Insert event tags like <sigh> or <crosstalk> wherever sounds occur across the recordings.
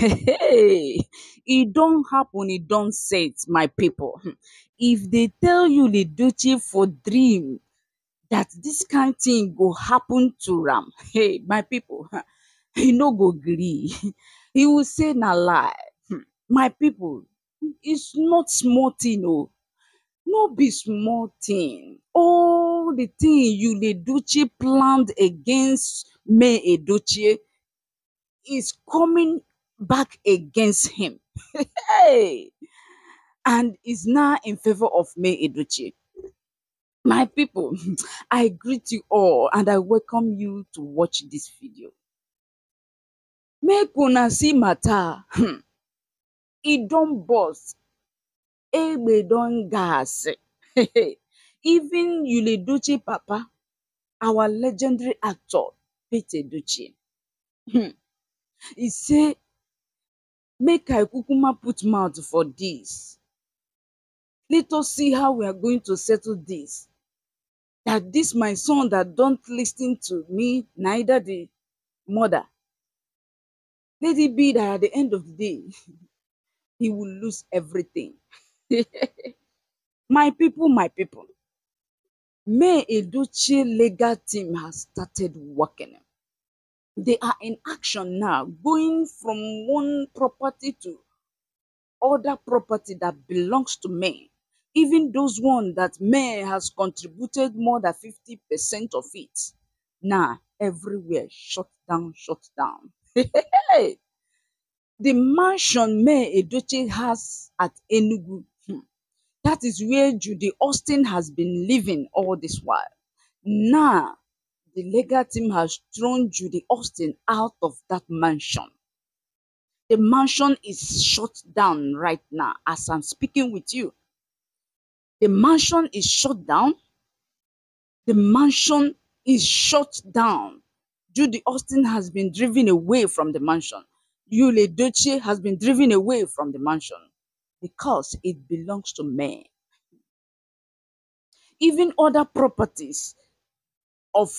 Hey, it don't happen, e don set, my people. Hmm. If they tell Yul Edochie for dream that this kind thing go happen to Ram, hey, my people, he no go gree. He will say na lie. Hmm. My people, it's not small thing o. No be small thing. All the thing Yul Edochie planned against May Edochie is coming back against him. <laughs> hey! And is now in favor of May Edochie. My people, <laughs> I greet you all and I welcome you to watch this video. Make una see matter. <laughs> E don burst. Don gas. Even Yul Edochie Papa, our legendary actor, Peter. Hmm. He say make I kukuma put mouth for this. Let us see how we are going to settle this. That this my son that don't listen to me, neither the mother. Let it be that at the end of the day, <laughs> he will lose everything. <laughs> my people, my people. May Edochie legal team has started working. They are in action now, going from one property to other property that belongs to May. Even those one that May has contributed more than 50% of it. Now, everywhere shut down, shut down. <laughs> the mansion May Edochie has at Enugu, hmm, that is where Judy Austin has been living all this while. Now, the legal team has thrown Judy Austin out of that mansion. The mansion is shut down right now as I'm speaking with you. The mansion is shut down. The mansion is shut down. Judy Austin has been driven away from the mansion. Yul Edochie has been driven away from the mansion because it belongs to men. Even other properties of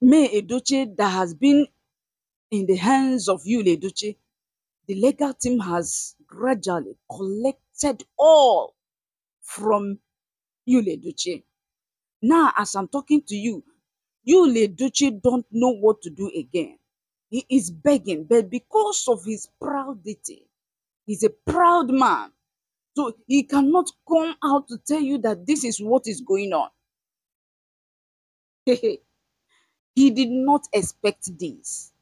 May Edochie that has been in the hands of you, Edochie, the legal team has gradually collected all from Yul Edochie. Now, as I'm talking to you, Yul Edochie don't know what to do again. He is begging, but because of his proudity, he's a proud man. So he cannot come out to tell you that this is what is going on. He did not expect this.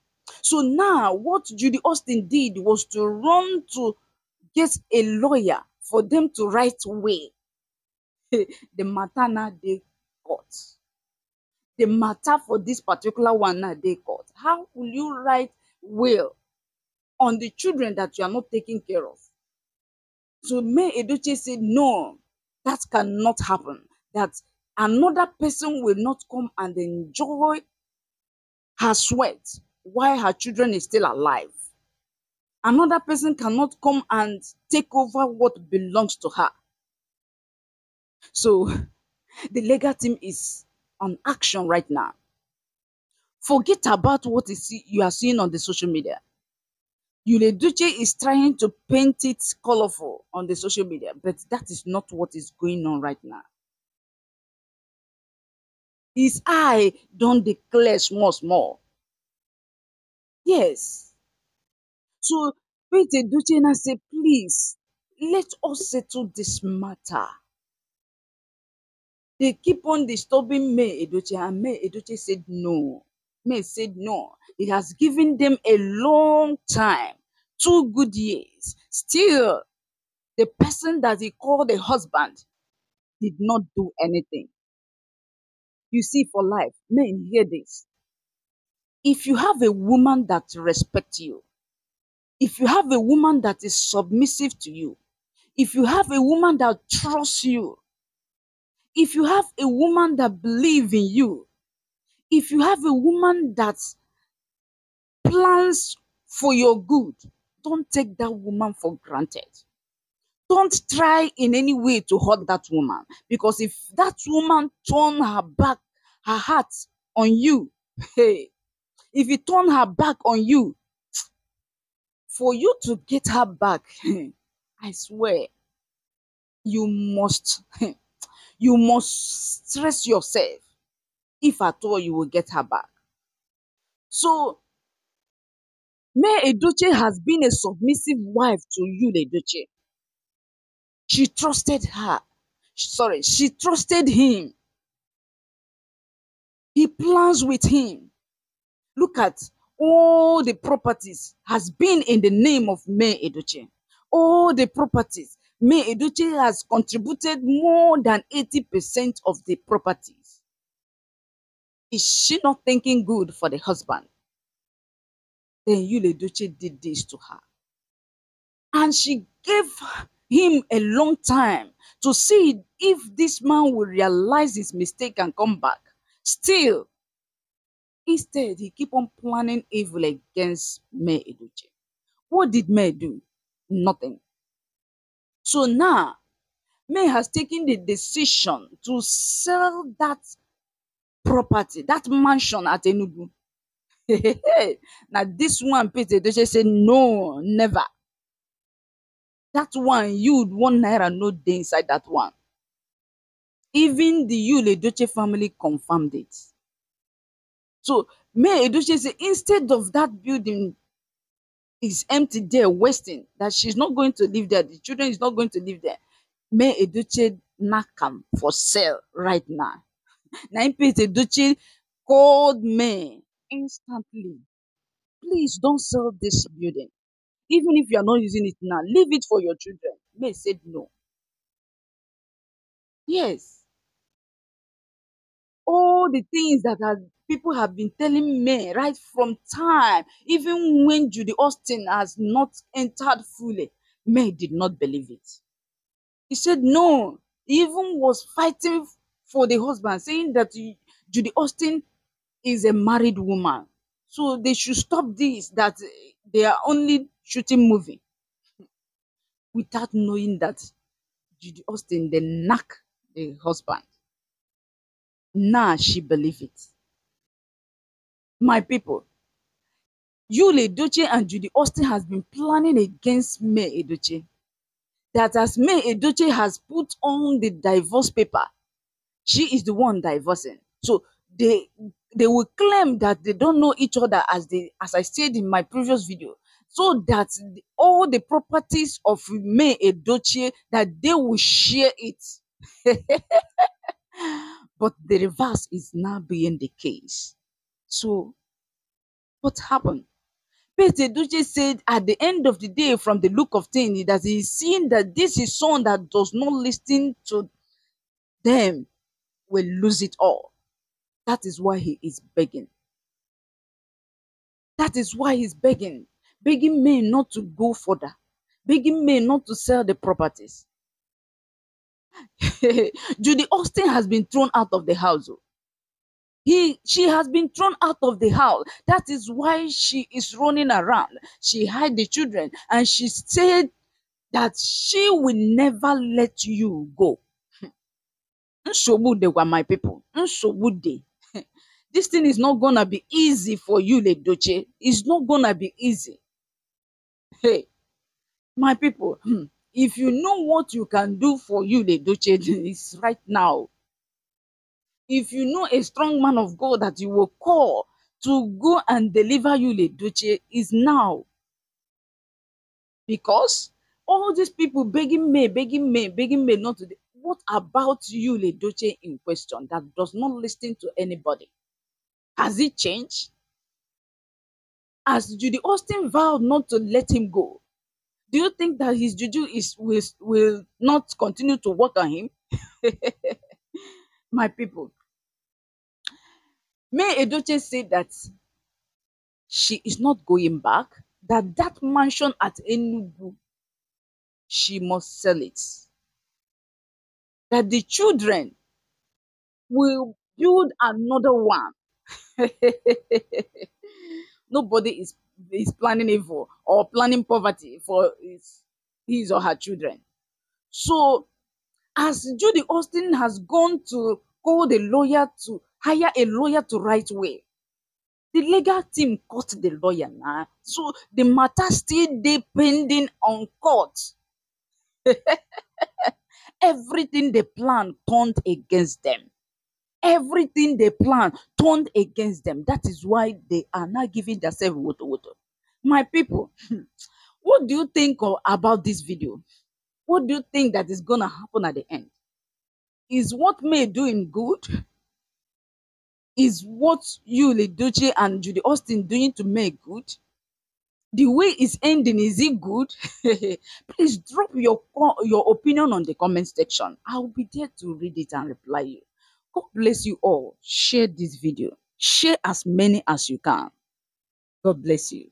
So now, what Judy Austin did was to run to get a lawyer for them to write will. <laughs> the matter now they court. The matter for this particular one now they court. How will you write will on the children that you are not taking care of? So May Edoche said, no, that cannot happen. That another person will not come and enjoy her sweat while her children is still alive. Another person cannot come and take over what belongs to her. So <laughs> the legal team is on action right now. Forget about what you are seeing on the social media. Yul Edochie is trying to paint it colorful on the social media, but that is not what is going on right now. His eye don't declare small small. Yes. So Peter Edochie said, please, let us settle this matter. They keep on disturbing May Edochie, and May Edochie said no. May said no. It has given them a long time, two good years. Still, the person that he called a husband did not do anything. You see, for life, men hear this. If you have a woman that respects you, if you have a woman that is submissive to you, if you have a woman that trusts you, if you have a woman that believes in you, if you have a woman that plans for your good, don't take that woman for granted. Don't try in any way to hurt that woman because if that woman turn her back, her heart on you, <laughs> hey, if you turn her back on you, <tsk> for you to get her back, <laughs> I swear, you must <laughs> you must stress yourself if at all you will get her back. So May Edochie has been a submissive wife to Yul Edochie. She trusted her. Sorry, she trusted him. He plans with him. Look at all the properties has been in the name of May Edochie. All the properties. May Edochie has contributed more than 80% of the properties. Is she not thinking good for the husband? Then Yul Edochie did this to her. And she gave him a long time to see if this man will realize his mistake and come back. Still, instead, he keep on planning evil against May Edochie. What did May do? Nothing. So now, May has taken the decision to sell that property, that mansion at Enugu. <laughs> now this one, Peter Edochie say no, never. That one, you'd one naira no day inside that one. Even the Yul Edochie family confirmed it. So May Edochie say instead of that building is empty there, wasting, that she's not going to live there, the children is not going to live there. May Edochie knock am for sale right now. <laughs> Now Peter Edochie called me instantly. Please don't sell this building. Even if you are not using it now, leave it for your children. May said no. Yes. All the things that are, people have been telling me right from time, even when Judy Austin has not entered fully, May did not believe it. He said no. He even was fighting for the husband, saying that Judy Austin is a married woman. So they should stop this, that they are only shooting movie without knowing that Judy Austin they knock the husband. Now she believe it. My people, Yul Edochie and Judy Austin has been planning against May Edochie. That as May Edochie has put on the divorce paper, she is the one divorcing. So they they will claim that they don't know each other as they as I said in my previous video. So that all the properties of May Edochie that they will share it. <laughs> but the reverse is now being the case. So what happened? Peter Edochie said at the end of the day, from the look of things, that he's seen that this is someone that does not listen to them will lose it all. That is why he is begging. That is why he's begging. Begging me not to go further. Begging me not to sell the properties. <laughs> Judy Austin has been thrown out of the house. oh. He, she has been thrown out of the house. That is why she is running around. She hid the children and she said that she will never let you go. <laughs> Nsogbu dịkwa my people. Nsogbu dị. <laughs> This thing is not gonna be easy for you, le Ledoche. It's not gonna be easy. Hey, my people, hmm, if you know what you can do for you, the Ledoche, <laughs> it's right now. If you know a strong man of God that you will call to go and deliver you, the Ledoche, is now. Because all these people begging me, begging me, begging me not to. What about you, Ledoche, in question that does not listen to anybody? Has it changed? As Judy Austin vowed not to let him go, do you think that his juju is will, will not continue to work on him? <laughs> My people, May Edochie said that she is not going back, that that mansion at Enugu, she must sell it. That the children will build another one. <laughs> Nobody is, is planning evil or planning poverty for his, his or her children. So, as Judy Austin has gone to call the lawyer to hire a lawyer to write will, the legal team caught the lawyer now so the matter still dey pending on court. <laughs> Everything they plan turned against them everything they plan turned against them that is why they are not giving themselves woto woto my people <laughs> what do you think of, about this video what do you think that is gonna happen at the end is what may doing good is what you, Leduce and Judy Austin doing to make good? The way it's ending, is it good? <laughs> Please drop your your opinion on the comment section. I'll be there to read it and reply you. God bless you all. Share this video. Share as many as you can. God bless you.